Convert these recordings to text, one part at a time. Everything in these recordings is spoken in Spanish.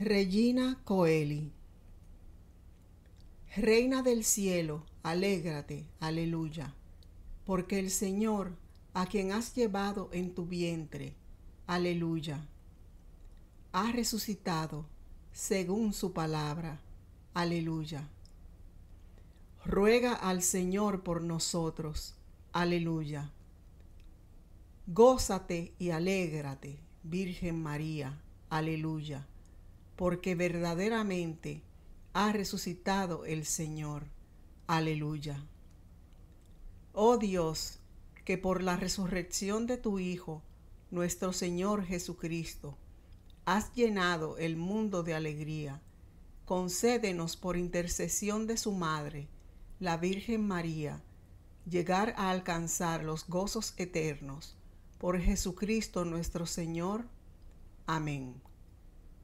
Regina Coeli. Reina del cielo, alégrate, aleluya, porque el Señor, a quien has llevado en tu vientre, aleluya, ha resucitado según su palabra, aleluya. Ruega al Señor por nosotros, aleluya. Gózate y alégrate, Virgen María, aleluya porque verdaderamente ha resucitado el Señor. Aleluya. Oh Dios, que por la resurrección de tu Hijo, nuestro Señor Jesucristo, has llenado el mundo de alegría, concédenos por intercesión de su Madre, la Virgen María, llegar a alcanzar los gozos eternos. Por Jesucristo nuestro Señor. Amén.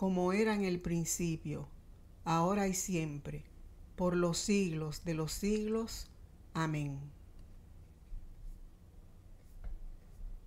como era en el principio, ahora y siempre, por los siglos de los siglos. Amén.